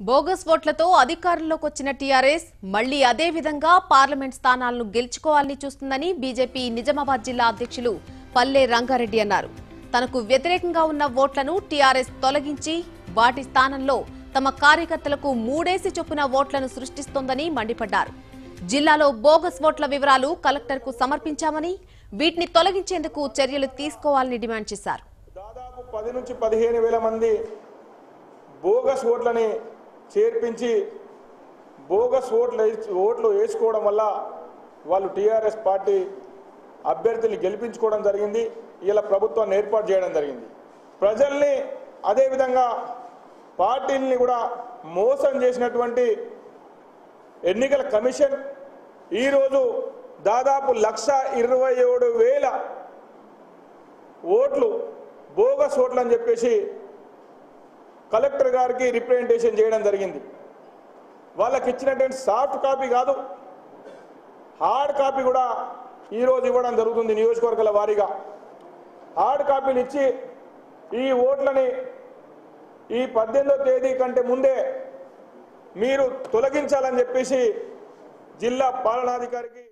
Bogus ఓట్లతో అధికారంలోకి వచ్చిన టీఆర్ఎస్ మళ్ళీ అదే విధంగా పార్లమెంట్ స్థానాలను గెలుచుకోవాలని చూస్తుందని బీజేపీ నిజామాబాద్ జిల్లా అధ్యక్షులు పల్లె రంగారెడ్డి అన్నారు. తనకు వ్యతిరేకంగా ఉన్న ఓట్లను టీఆర్ఎస్ తొలగించి వాటి స్థానంలో తమ కార్యకర్తలకు మూడేసి చొప్పున ఓట్లను సృష్టిస్తోందని మండిపడ్డారు. జిల్లాలో బోగస్ ఓట్ల వివరాలు కలెక్టర్కు సమర్పించామని వీటిని తొలగించేందుకు చర్యలు తీసుకోవాలని డిమాండ్ చేశారు. దాదాపు పది నుంచి పదిహేను వేల మంది బోగస్ ఓట్లని చేర్పించి బోగస్ ఓట్లు వేసి- ఓట్లు వేసుకోవడం వల్ల వాళ్ళు టీఆర్ఎస్ పార్టీ అభ్యర్థిని గెలిపించుకోవడం జరిగింది. ఇలా ప్రభుత్వాన్ని ఏర్పాటు చేయడం జరిగింది. ప్రజల్ని అదేవిధంగా పార్టీల్ని కూడా మోసం చేసినటువంటి ఎన్నికల కమిషన్ ఈరోజు దాదాపు లక్ష ఇరవై ఏడు వేల ఓట్లు బోగస్ ఓట్లు అని చెప్పేసి కలెక్టర్ గారికి రిప్రజెంటేషన్ చేయడం జరిగింది. వాళ్ళకి ఇచ్చినటువంటి సాఫ్ట్ కాపీ కాదు హార్డ్ కాపీ కూడా ఈరోజు ఇవ్వడం జరుగుతుంది నియోజకవర్గాల వారీగా. హార్డ్ కాపీలు ఇచ్చి ఈ ఓట్లని ఈ పద్దెనిమిదో తేదీ కంటే ముందే మీరు తొలగించాలని చెప్పేసి జిల్లా పాలనాధికారికి